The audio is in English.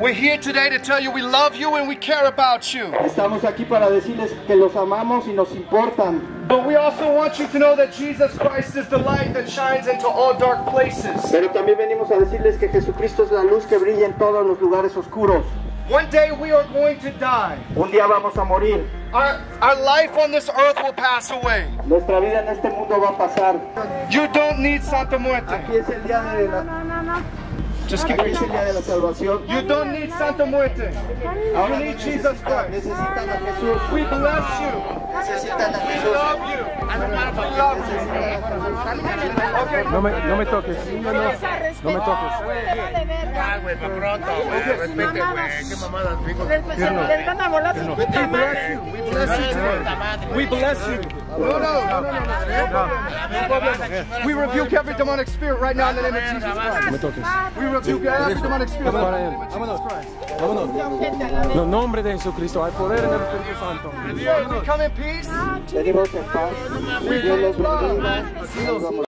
We're here today to tell you we love you and we care about you. Estamos aquí para decirles que los amamos y nos importan. But we also want you to know that Jesus Christ is the light that shines into all dark places. Pero también venimos a decirles que Jesucristo es la luz que brilla en todos los lugares oscuros. One day we are going to die. Un día vamos a morir. Our, our life on this earth will pass away. Nuestra vida en este mundo va a pasar. You don't need Santa Muerte. Aquí es el día de la, Just keep aquí es el día de la salvación. You don't need Santa Muerte. Ahora You need Jesus Christ. necesitan a Jesús. We bless you. We love you. We love you. Okay. No me, no me toques. No, no, no me toques. Ah, güey, pa' pronto, güey. Respete, güey. Qué mamadas, digo. Les van a volar su puta madre. We bless you. No, no, no, no, no. We rebuke every demonic spirit right now in the name of Jesus Christ. No me toques. We rebuke every demonic spirit right now in the name of Jesus Christ. Vámonos. En nombre de Jesucristo hay poder en el Espíritu Santo. We come in peace. Venimos en paz. Dios los bendiga. Nos vamos.